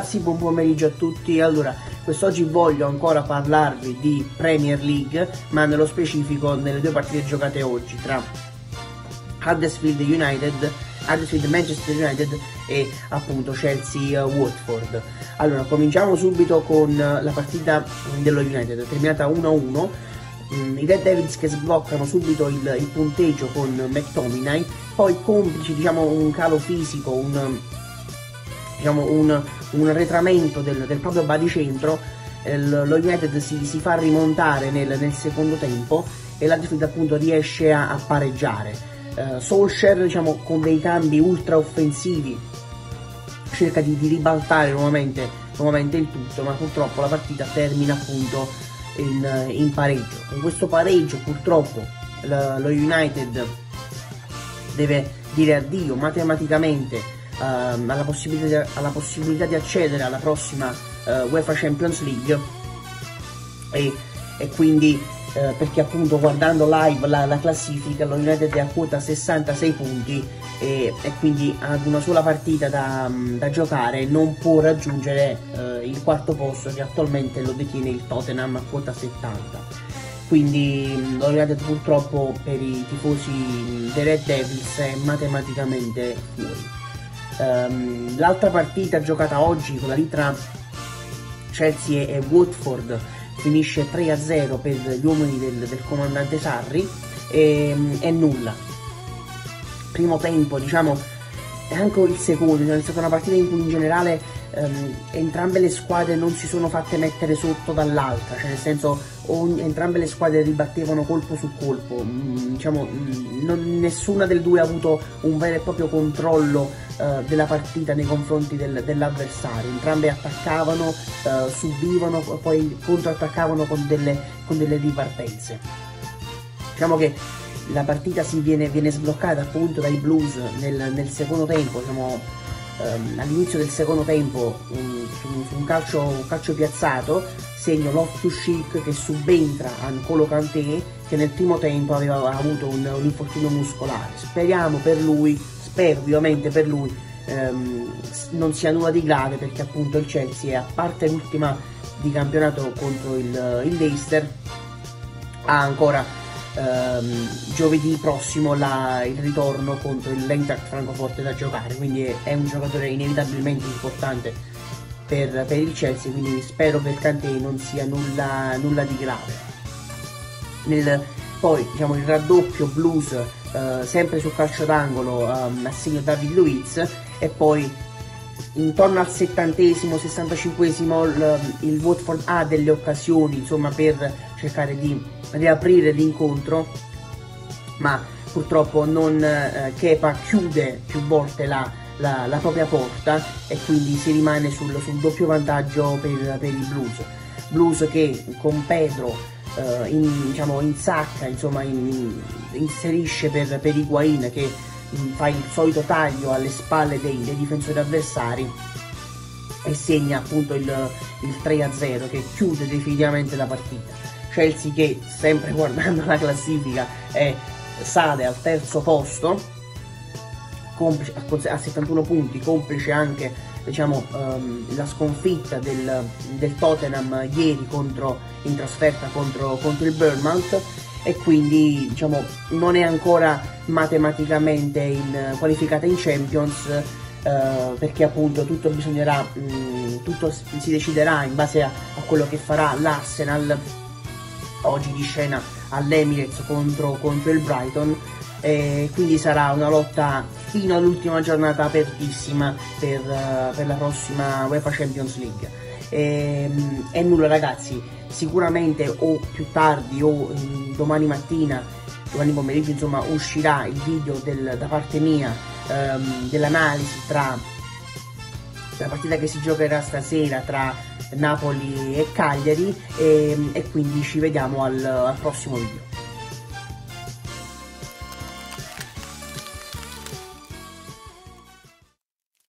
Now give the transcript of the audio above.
ragazzi, buon pomeriggio a tutti. Allora, quest'oggi voglio ancora parlarvi di Premier League, ma nello specifico nelle due partite giocate oggi tra Huddersfield United, Huddersfield Manchester United e appunto Chelsea Watford. Allora, cominciamo subito con la partita dello United, terminata 1-1 mm, i Red Devils che sbloccano subito il, il punteggio con McTominay, poi complici diciamo un calo fisico, un, diciamo, un, un arretramento del, del, proprio baricentro, eh, lo United si, si, fa rimontare nel, nel secondo tempo e l'Huddersfield appunto riesce a, a pareggiare. Eh, Solskjaer diciamo, con dei cambi ultra offensivi cerca di, di ribaltare nuovamente, nuovamente, il tutto, ma purtroppo la partita termina appunto in, in pareggio. Con questo pareggio purtroppo lo United deve dire addio matematicamente uh, alla, possibilità, alla, possibilità, di accedere alla prossima uh, UEFA Champions League. E, e quindi uh, perché appunto guardando live la, la, classifica lo United è a quota 66 punti e, e quindi ad una sola partita da, da giocare non può raggiungere eh, il quarto posto che attualmente lo detiene il Tottenham a quota 70 quindi lo United purtroppo per i tifosi dei Red Devils è matematicamente fuori Um, l'altra partita giocata oggi, quella lì tra Chelsea e Watford, finisce 3-0 per gli uomini del, del comandante Sarri e, e, nulla. Primo tempo, diciamo, e anche il secondo, è stata una partita in cui in generale um, entrambe le squadre non si sono fatte mettere sotto dall'altra, cioè nel senso ogni, entrambe le squadre ribattevano colpo su colpo, mm, diciamo, mm, non, nessuna delle due ha avuto un vero e proprio controllo uh, della partita nei confronti del, dell'avversario, entrambe attaccavano, uh, subivano, poi controattaccavano con delle, con delle ripartenze. Diciamo che la partita si viene, viene sbloccata appunto dai blues nel, nel secondo tempo, siamo um, all'inizio del secondo tempo um, su, su, un, calcio, un calcio piazzato, segno Loftus Chic che subentra a Nicolo Kanté che nel primo tempo aveva avuto un, un infortunio muscolare. Speriamo per lui, spero ovviamente per lui, um, non sia nulla di grave perché appunto il Chelsea, a parte l'ultima di campionato contro il, il Leicester, ha ancora ehm, giovedì prossimo la, il ritorno contro il Eintracht Francoforte da giocare, quindi è, è un giocatore inevitabilmente importante per, per, il Chelsea, quindi spero per Kanté non sia nulla, nulla di grave. Nel, poi diciamo il raddoppio blues eh, sempre sul calcio d'angolo um, assegno David Luiz e poi intorno al settantesimo, sessantacinquesimo il, il Watford ha delle occasioni insomma per cercare di riaprire l'incontro ma purtroppo non eh, Kepa chiude più volte la, la, la, propria porta e quindi si rimane sul, sul doppio vantaggio per, per, i Blues. Blues che con Pedro eh, in, diciamo, in sacca insomma in, inserisce per, per Higuain che fa il solito taglio alle spalle dei, dei difensori avversari e segna appunto il, il 3-0 che chiude definitivamente la partita. Chelsea che sempre guardando la classifica è, sale al terzo posto complice, a 71 punti complice anche diciamo, um, la sconfitta del, del, Tottenham ieri contro, in trasferta contro, contro il Bournemouth e quindi diciamo, non è ancora matematicamente in, qualificata in Champions Uh, perché appunto tutto bisognerà, mh, mm, tutto si deciderà in base a, a quello che farà l'Arsenal oggi di scena all'Emirates contro, contro il Brighton. E quindi sarà una lotta fino all'ultima giornata apertissima per, uh, per, la prossima UEFA Champions League e, um, e, nulla ragazzi sicuramente o più tardi o um, domani mattina domani pomeriggio insomma uscirà il video del, da parte mia um, dell'analisi tra la partita che si giocherà stasera tra Napoli e Cagliari e, e quindi ci vediamo al, al prossimo video.